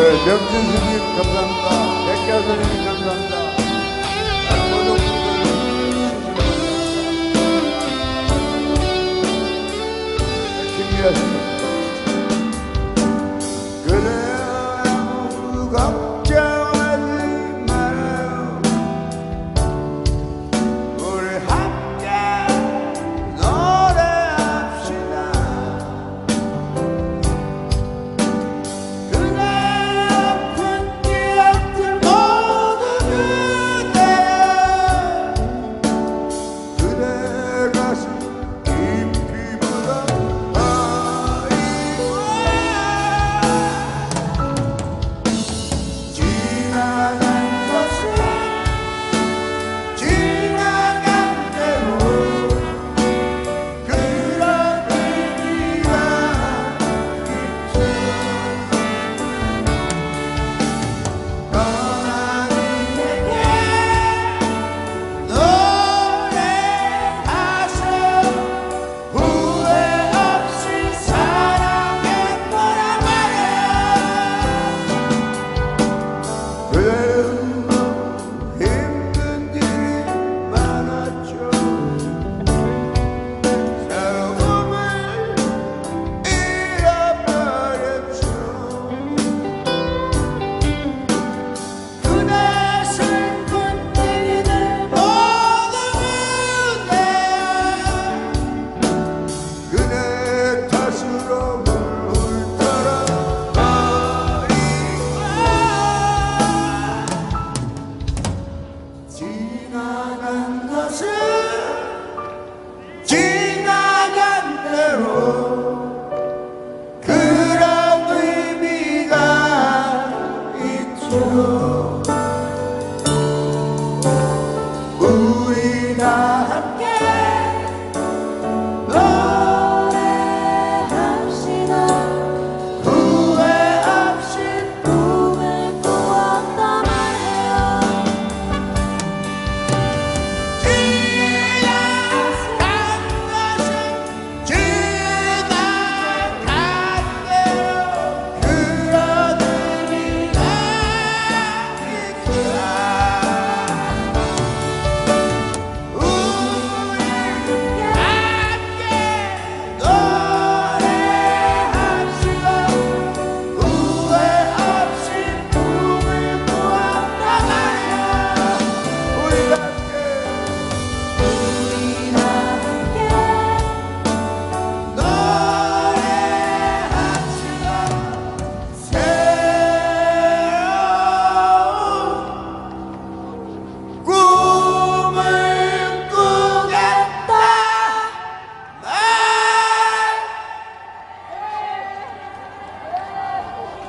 döktüm bir kazanda, tekrardan bir kazanda. Kim gelsin?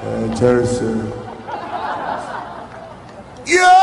uh, Terry said, Yeah!